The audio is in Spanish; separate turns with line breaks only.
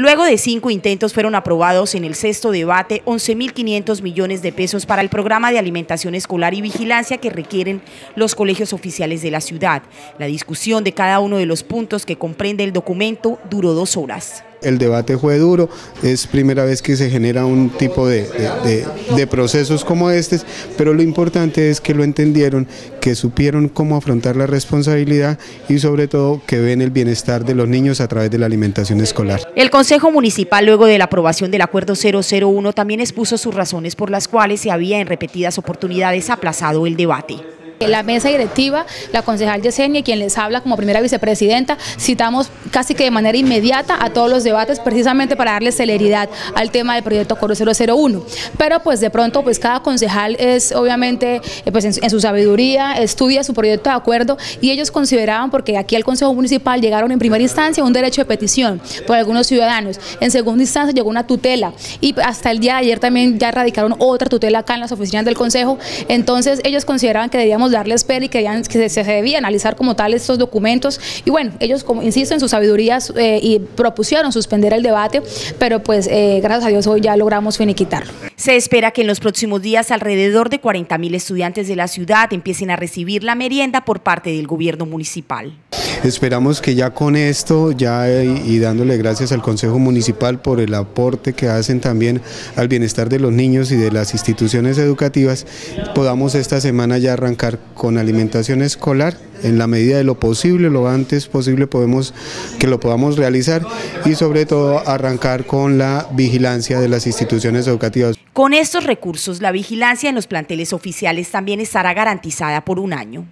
Luego de cinco intentos fueron aprobados en el sexto debate 11.500 millones de pesos para el programa de alimentación escolar y vigilancia que requieren los colegios oficiales de la ciudad. La discusión de cada uno de los puntos que comprende el documento duró dos horas.
El debate fue duro, es primera vez que se genera un tipo de, procesos como este, pero lo importante es que lo entendieron, que supieron cómo afrontar la responsabilidad y sobre todo que ven el bienestar de los niños a través de la alimentación escolar.
El Consejo Municipal, luego de la aprobación del Acuerdo 001, también expuso sus razones por las cuales se había en repetidas oportunidades aplazado el debate.
La mesa directiva, la concejal Yesenia, quien les habla como primera vicepresidenta, citamos casi que de manera inmediata a todos los debates precisamente para darle celeridad al tema del proyecto Coro 001. Pero pues de pronto pues cada concejal es obviamente eh, pues en, su sabiduría estudia su proyecto de acuerdo y ellos consideraban porque aquí al Consejo Municipal llegaron en primera instancia un derecho de petición por algunos ciudadanos, en segunda instancia llegó una tutela y hasta el día de ayer también ya radicaron otra tutela acá en las oficinas del Consejo, entonces ellos consideraban que debíamos darle espera y que, que se, debía analizar como tal estos documentos. Y bueno, ellos, como insisto, en su sabiduría eh, y propusieron suspender el debate, pero pues eh, gracias a Dios hoy ya logramos finiquitarlo.
Se espera que en los próximos días alrededor de 40 mil estudiantes de la ciudad empiecen a recibir la merienda por parte del gobierno municipal.
Esperamos que ya con esto, ya eh, y dándole gracias al Consejo Municipal por el aporte que hacen también al bienestar de los niños y de las instituciones educativas, podamos esta semana ya arrancar con alimentación escolar en la medida de lo posible, lo antes posible podemos que lo podamos realizar y sobre todo arrancar con la vigilancia de las instituciones educativas.
Con estos recursos, la vigilancia en los planteles oficiales también estará garantizada por un año.